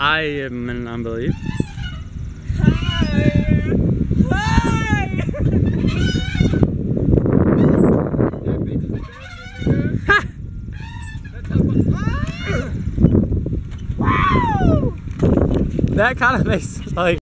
I am in unbelief. That kind of makes like